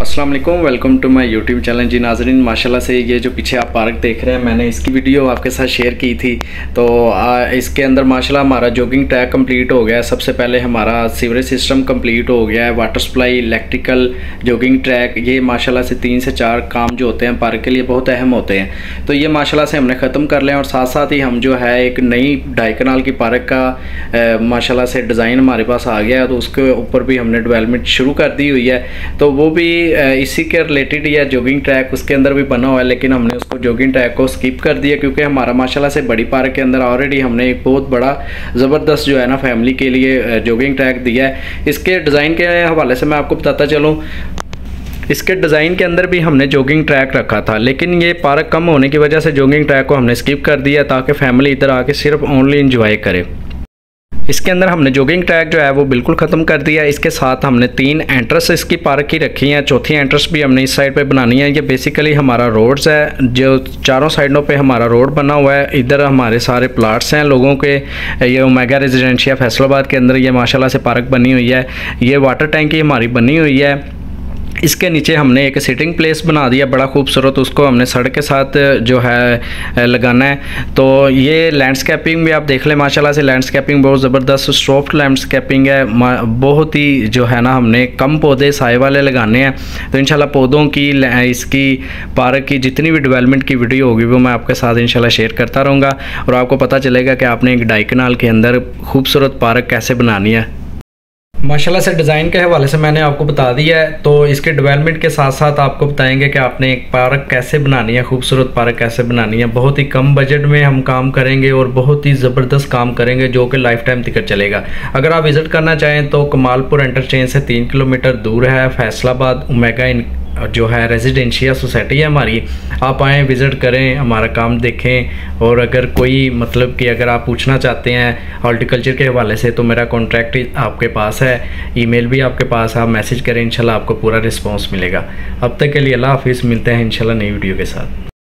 अस्सलाम वालेकुम to my YouTube channel जी नाजरीन। माशाल्लाह से ये जो पीछे आप पार्क देख रहे हैं मैंने इसकी वीडियो आपके साथ शेयर की थी। तो आ, इसके अंदर माशाल्लाह हमारा जॉगिंग ट्रैक कंप्लीट हो गया है। सबसे पहले हमारा सीवरेज सिस्टम कंप्लीट हो गया है। Water supply electrical jogging track ये माशाल्लाह से तीन से चार काम जो होते हैं पार्क के लिए बहुत अहम होते हैं। तो ये माशाला से हमने ख़त्म कर लिया और साथ साथ ही हम जो है एक नई ढाई कनाल की पार्क का माशाला से डिज़ाइन हमारे पास आ गया है। तो उसके ऊपर भी हमने डेवलपमेंट शुरू कर दी हुई है। तो वो भी इसी के रिलेटेड या जॉगिंग ट्रैक उसके अंदर भी बना हुआ है, लेकिन हमने उसको जॉगिंग ट्रैक को स्किप कर दिया क्योंकि हमारा माशाल्लाह से बड़ी पार्क के अंदर ऑलरेडी हमने एक बहुत बड़ा ज़बरदस्त जो है ना फैमिली के लिए जॉगिंग ट्रैक दिया है। इसके डिज़ाइन के हवाले से मैं आपको बताता चलूँ। इसके डिज़ाइन के अंदर भी हमने जॉगिंग ट्रैक रखा था, लेकिन ये पार्क कम होने की वजह से जॉगिंग ट्रैक को हमने स्किप कर दिया ताकि फैमिली इधर आके सिर्फ़ ओनली इंजॉय करे। इसके अंदर हमने जोगिंग ट्रैक जो है वो बिल्कुल ख़त्म कर दिया इसके साथ हमने तीन एंट्रेस इसकी पार्क की रखी हैं। चौथी एंट्रेस भी हमने इस साइड पर बनानी है। ये बेसिकली हमारा रोड्स है। जो चारों साइडों पर हमारा रोड बना हुआ है। इधर हमारे सारे प्लाट्स हैं लोगों के। ये ओमेगा रेजिडेंशिया फैसलाबाद के अंदर ये माशाला से पार्क बनी हुई है। ये वाटर टैंकी हमारी बनी हुई है। इसके नीचे हमने एक सिटिंग प्लेस बना दिया, बड़ा खूबसूरत, उसको हमने सड़क के साथ जो है लगाना है। तो ये लैंडस्केपिंग भी आप देख लें, माशाल्लाह से लैंडस्केपिंग बहुत ज़बरदस्त सॉफ्ट लैंडस्केपिंग है। बहुत ही, जो है ना, हमने कम पौधे साए वाले लगाने हैं। तो इंशाल्लाह पौधों की इसकी, पार्क की जितनी भी डिवेलपमेंट की वीडियो होगी, वो मैं आपके साथ इंशाल्लाह शेयर करता रहूँगा। और आपको पता चलेगा कि आपने एक डाई कनाल के अंदर खूबसूरत पार्क कैसे बनानी है। माशाल्लाह से डिज़ाइन के हवाले से मैंने आपको बता दिया है तो इसके डेवलपमेंट के साथ साथ आपको बताएँगे कि आपने एक पार्क कैसे बनानी है, खूबसूरत पार्क कैसे बनानी है। बहुत ही कम बजट में हम काम करेंगे और बहुत ही ज़बरदस्त काम करेंगे जो कि लाइफ टाइम तक चलेगा। अगर आप विज़िट करना चाहें तो कमालपुर इंटरचेंज से तीन किलोमीटर दूर है, फैसलाबाद, उमेगा जो है रेजिडेंशिया सोसाइटी है हमारी, आप आएँ विज़िट करें, हमारा काम देखें। और अगर कोई मतलब कि अगर आप पूछना चाहते हैं हॉर्टिकल्चर के हवाले से तो मेरा कॉन्ट्रैक्ट आपके पास है। ईमेल भी आपके पास है। आप मैसेज करें, इंशाल्लाह आपको पूरा रिस्पांस मिलेगा। अब तक के लिए अल्लाह हाफिज़। मिलते हैं इंशाल्लाह नई वीडियो के साथ।